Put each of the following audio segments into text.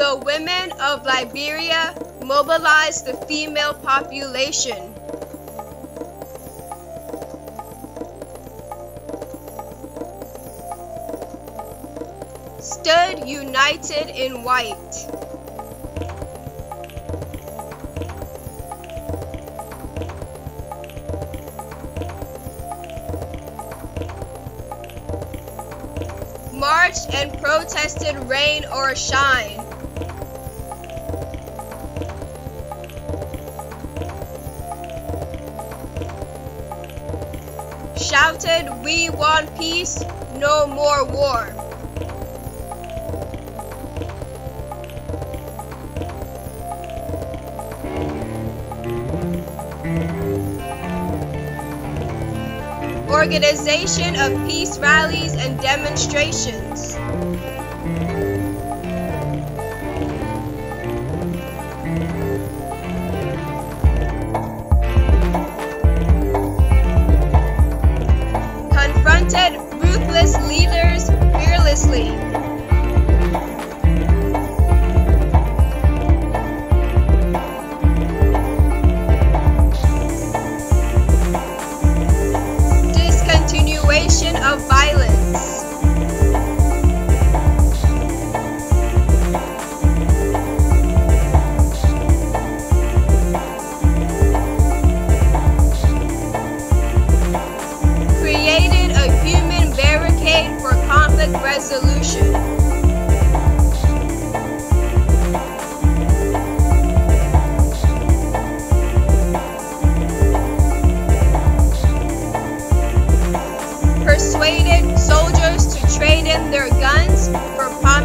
The women of Liberia mobilized the female population. Stood united in white. marched and protested rain or shine. Shouted, we want peace, no more war. Organization of peace rallies and demonstrations.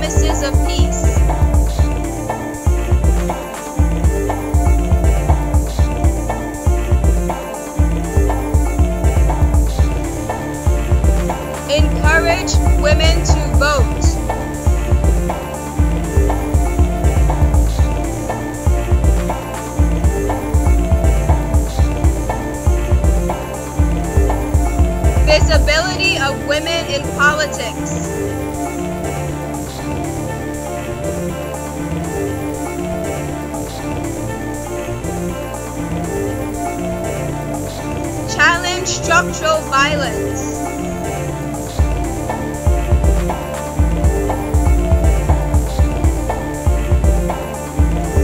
Promises of peace. Encourage women to vote. Visibility of women in politics. Structural violence.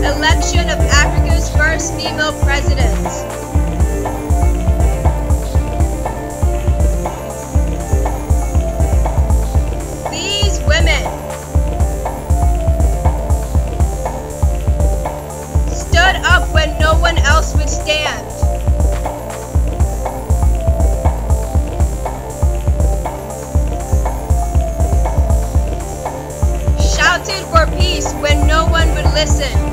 Election of Africa's first female president. Listen.